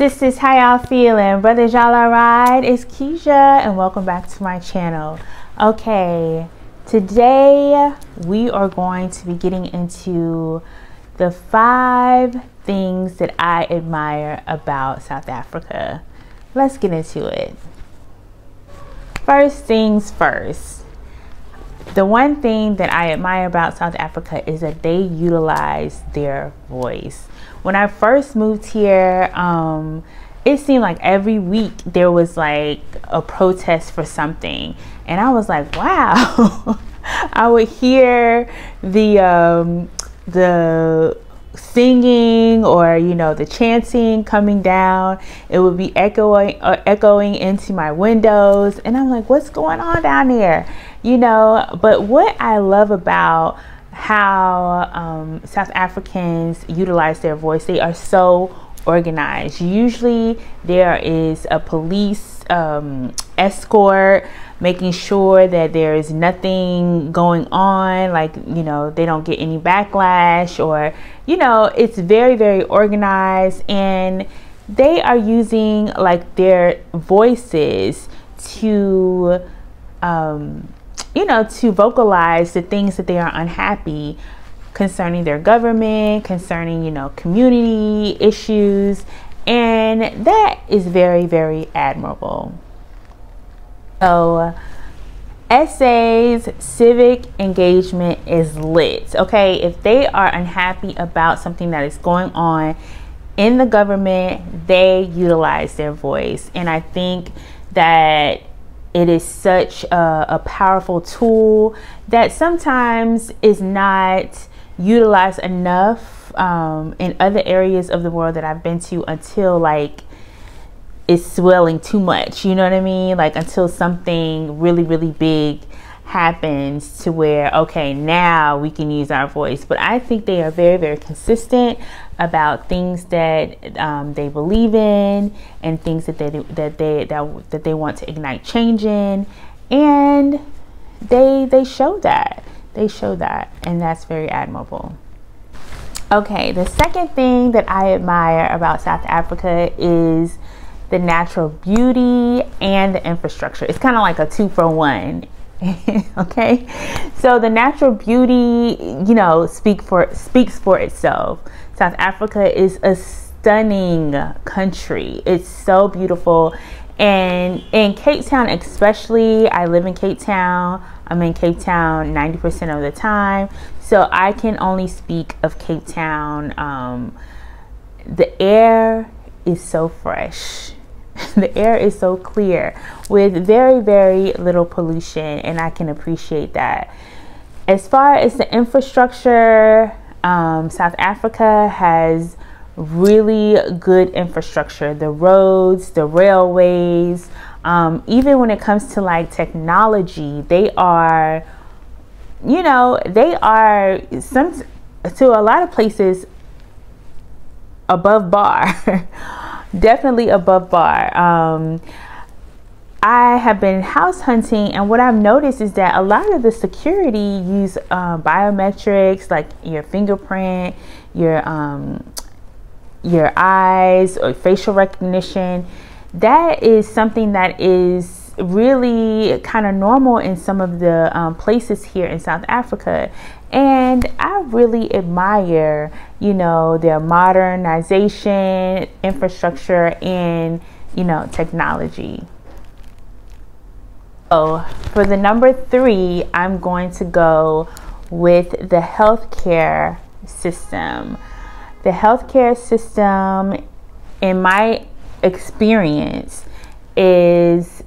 Sisters, how y'all feeling? Brothers, y'all alright? It's Kezia and welcome back to my channel. Okay, today we are going to be getting into the five things that I admire about South Africa. Let's get into it. First things first. The one thing that I admire about South Africa is that they utilize their voice when I first moved here, um, it seemed like every week there was like a protest for something. And I was like, wow. I would hear the um, the singing or you know the chanting coming down it would be echoing uh, echoing into my windows and i'm like what's going on down there you know but what i love about how um, South Africans utilize their voice. They are so organized. Usually, there is a police um, escort making sure that there is nothing going on, like, you know, they don't get any backlash, or, you know, it's very, very organized. And they are using like their voices to um, you know, to vocalize the things that they are unhappy concerning their government, concerning, you know, community issues. And that is very, very admirable. So, essays, civic engagement is lit. Okay, if they are unhappy about something that is going on in the government, they utilize their voice. And I think that it is such a, a powerful tool that sometimes is not utilized enough um, in other areas of the world that I've been to until like it's swelling too much. You know what I mean? Like until something really, really big happens to where okay now we can use our voice. But i think they are very very consistent about things that um, they believe in and things that they that they that, that they want to ignite change in. And they they show that. They show that. And that's very admirable. Okay the second thing that i admire about south africa is the natural beauty and the infrastructure. It's kind of like a two for one okay? So the natural beauty you know speak for speaks for itself. South africa is a stunning country. It's so beautiful. And in cape town especially i live in cape town. I'm in cape town 90% of the time. So i can only speak of cape town um, the air is so fresh the air is so clear with very, very little pollution, and I can appreciate that. As far as the infrastructure, um, South Africa has really good infrastructure the roads, the railways, um, even when it comes to like technology, they are, you know, they are some to a lot of places above bar. definitely above bar. Um, I have been house hunting, and what I've noticed is that a lot of the security use uh, biometrics, like your fingerprint, your um, your eyes, or facial recognition. That is something that is really kind of normal in some of the um, places here in South Africa. And I really admire, you know, their modernization, infrastructure, and, you know, technology. So for the number three, I'm going to go with the healthcare system. The healthcare system, in my experience, is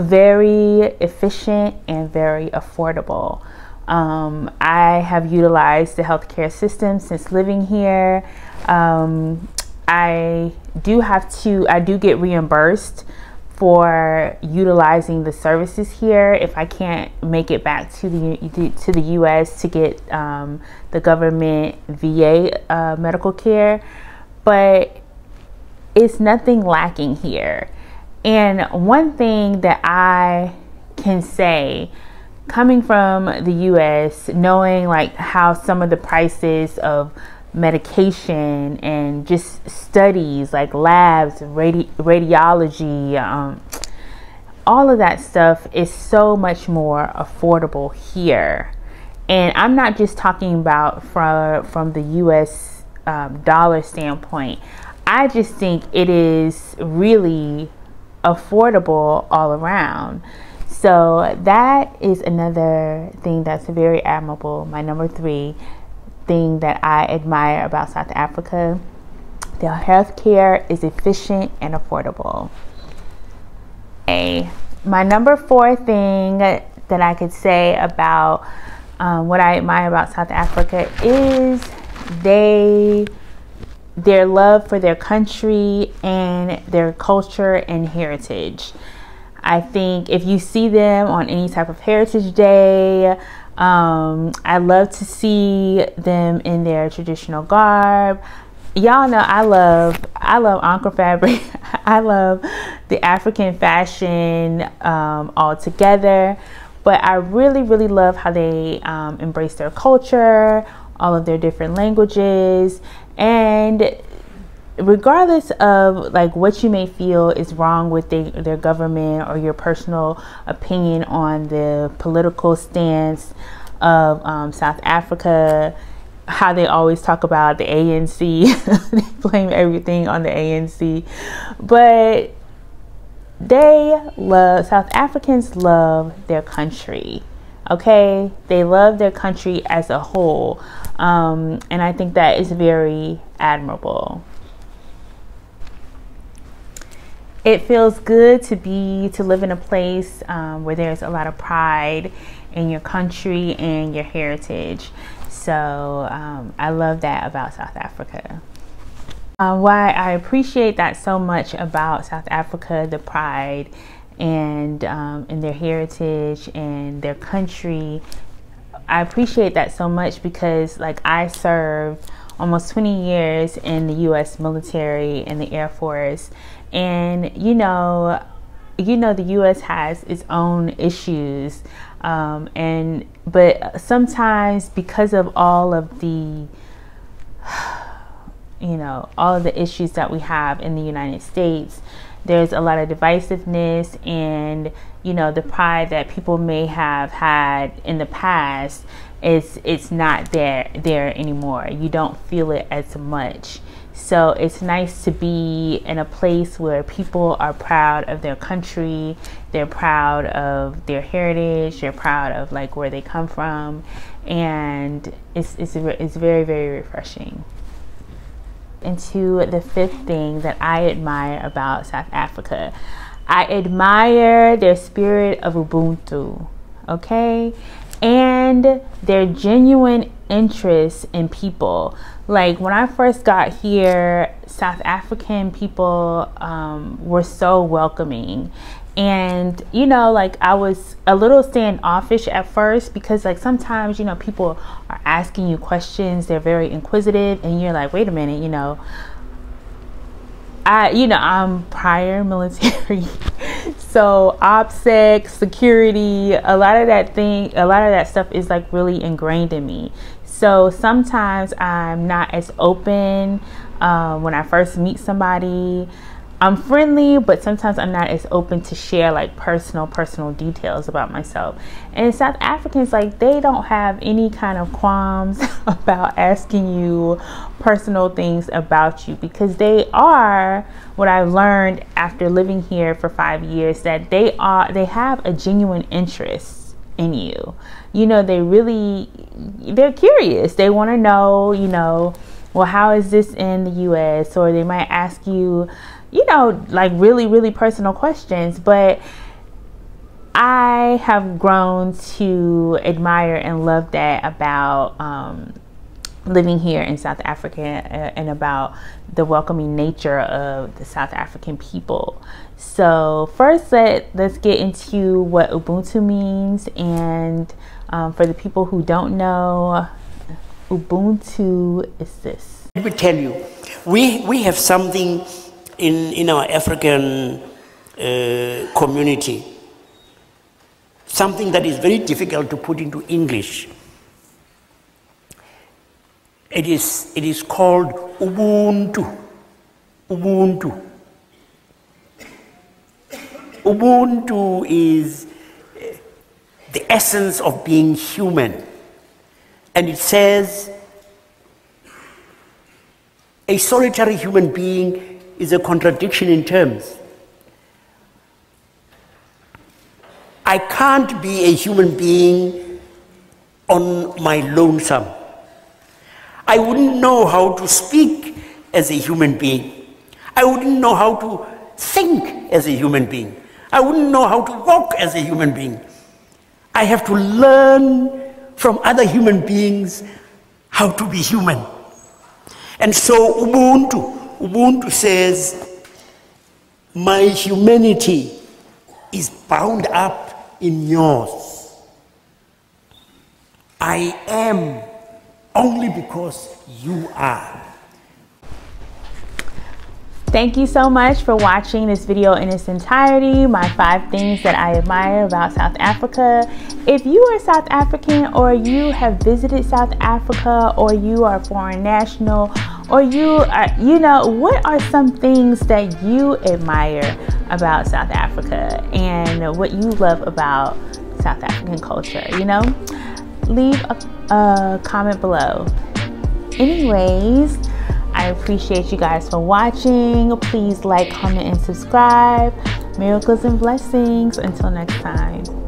very efficient and very affordable. Um, I have utilized the healthcare system since living here. Um, I do have to, I do get reimbursed for utilizing the services here if I can't make it back to the to the U.S. to get um, the government VA uh, medical care, but it's nothing lacking here. And one thing that I can say coming from the US, knowing like how some of the prices of medication and just studies like labs, radi- radiology, um, all of that stuff is so much more affordable here. And I'm not just talking about from from the U.S. Um, dollar standpoint. I just think it is really affordable all around. So that is another thing that's very admirable. My number three thing that I admire about South Africa. Their healthcare is efficient and affordable. A my number four thing that I could say about um, what I admire about South Africa is they their love for their country and their culture and heritage. I think if you see them on any type of Heritage Day, um, I love to see them in their traditional garb. Y'all know I love I love Ankara fabric. I love the African fashion um, altogether. But I really, really love how they um, embrace their culture, all of their different languages, and regardless of like what you may feel is wrong with the, their government or your personal opinion on the political stance of um, South Africa, how they always talk about the ANC, they blame everything on the ANC, but they love South Africans love their country. Okay, they love their country as a whole, um, and I think that is very admirable. it feels good to be to live in a place um, where there's a lot of pride in your country and your heritage. So um, I love that about South Africa. Uh, why I appreciate that so much about South Africa, the pride and um, in their heritage and their country. I appreciate that so much because, like, I served almost 20 years in the U.S. military and the Air Force, and you know you know the US has its own issues um, and but sometimes because of all of the you know all of the issues that we have in the United States there's a lot of divisiveness and you know the pride that people may have had in the past is it's not there there anymore. You don't feel it as much. So it's nice to be in a place where people are proud of their country, they're proud of their heritage, they're proud of like where they come from, and it's it's it's very very refreshing. Into the fifth thing that I admire about South Africa, I admire their spirit of Ubuntu. Okay, and their genuine interest in people. Like when I first got here, South African people um, were so welcoming. And, you know, like I was a little standoffish at first because, like, sometimes, you know, people are asking you questions, they're very inquisitive, and you're like, wait a minute, you know, I, you know, I'm prior military. so OPSEC, security, a lot of that thing, a lot of that stuff is like really ingrained in me. So sometimes I'm not as open um, when I first meet somebody. I'm friendly, but sometimes I'm not as open to share like personal, personal details about myself. And South Africans, like, they don't have any kind of qualms about asking you personal things about you because they are what I've learned after living here for five years that they are, they have a genuine interest in you you know, they really, they're curious. They want to know, you know, well, how is this in the US? Or they might ask you, you know, like really, really personal questions. But I have grown to admire and love that about um, living here in South Africa and about the welcoming nature of the South African people. So first, let let's get into what Ubuntu means and um, for the people who don't know, Ubuntu is this. Let me tell you, we, we have something in, in our African uh, community, something that is very difficult to put into English. It is, it is called Ubuntu. Ubuntu. Ubuntu is eh, the essence of being human. And it says a solitary human being is a contradiction in terms. I can't be a human being on my lonesome. I wouldn't know how to speak as a human being. I wouldn't know how to think as a human being. I wouldn't know how to walk as a human being. I have to learn from other human beings how to be human. And so Ubuntu, Ubuntu says, my humanity is bound up in yours. I am only because you are. Thank you so much for watching this video in its entirety, my five things that I admire about South Africa. If you are South African or you have visited South Africa or you are foreign national or you are, you know, what are some things that you admire about South Africa and what you love about South African culture, you know? Leave a, a comment below. Anyways, I appreciate you guys for watching. Please like, comment, and subscribe. Miracles and blessings. Until next time.